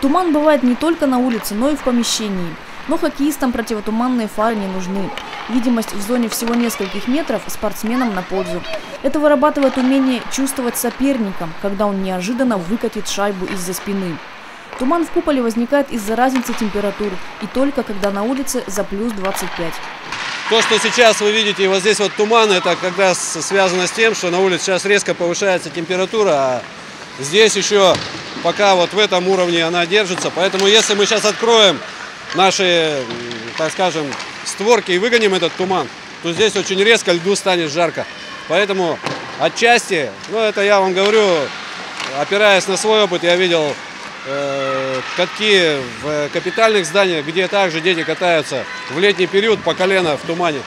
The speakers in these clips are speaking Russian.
Туман бывает не только на улице, но и в помещении. Но хоккеистам противотуманные фары не нужны. Видимость в зоне всего нескольких метров спортсменам на пользу. Это вырабатывает умение чувствовать соперника, когда он неожиданно выкатит шайбу из-за спины. Туман в куполе возникает из-за разницы температур и только когда на улице за плюс 25. То, что сейчас вы видите, вот здесь вот туман, это как раз связано с тем, что на улице сейчас резко повышается температура, а здесь еще пока вот в этом уровне она держится. Поэтому если мы сейчас откроем наши, так скажем, створки и выгоним этот туман, то здесь очень резко льду станет жарко. Поэтому отчасти, ну это я вам говорю, опираясь на свой опыт, я видел э, катки в капитальных зданиях, где также дети катаются в летний период по колено в тумане.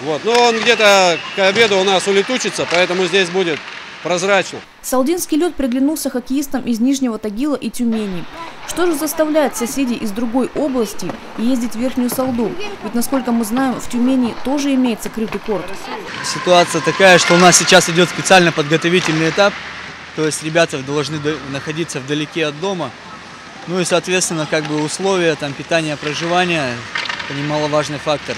Вот. Но он где-то к обеду у нас улетучится, поэтому здесь будет прозрачно. Салдинский лед приглянулся хоккеистам из Нижнего Тагила и Тюмени. Что же заставляет соседей из другой области ездить в Верхнюю Салду? Ведь, насколько мы знаем, в Тюмени тоже имеется крытый корт. Ситуация такая, что у нас сейчас идет специально подготовительный этап. То есть ребята должны находиться вдалеке от дома. Ну и, соответственно, как бы условия, там, питания, проживания, это немаловажный фактор.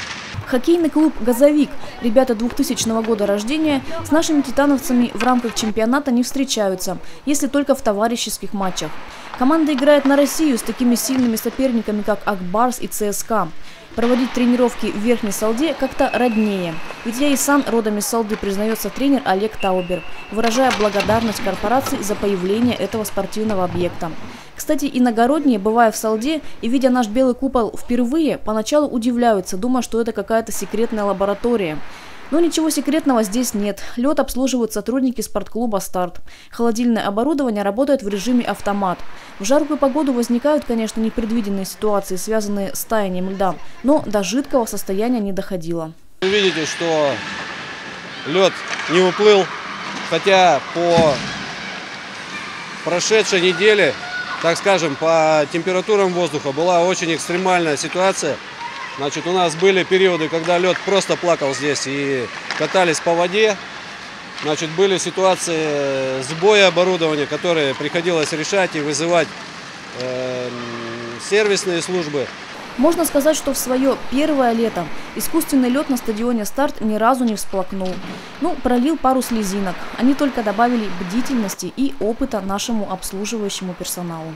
Хоккейный клуб «Газовик», ребята 2000 года рождения, с нашими титановцами в рамках чемпионата не встречаются, если только в товарищеских матчах. Команда играет на Россию с такими сильными соперниками, как Акбарс и ЦСКА. Проводить тренировки в Верхней Салде как-то роднее. Ведь я и сам родом из Салды, признается тренер Олег Таубер, выражая благодарность корпорации за появление этого спортивного объекта. Кстати, иногородние, бывая в Салде и видя наш белый купол впервые, поначалу удивляются, думая, что это какая-то секретная лаборатория. Но ничего секретного здесь нет. Лед обслуживают сотрудники спортклуба «Старт». Холодильное оборудование работает в режиме автомат. В жаркую погоду возникают, конечно, непредвиденные ситуации, связанные с таянием льда, но до жидкого состояния не доходило. Вы видите, что лед не уплыл, хотя по прошедшей неделе так скажем, по температурам воздуха была очень экстремальная ситуация. Значит, у нас были периоды, когда лед просто плакал здесь и катались по воде. Значит, были ситуации сбоя оборудования, которые приходилось решать и вызывать э, сервисные службы. Можно сказать, что в свое первое лето искусственный лед на стадионе «Старт» ни разу не всплакнул. Ну, пролил пару слезинок. Они только добавили бдительности и опыта нашему обслуживающему персоналу.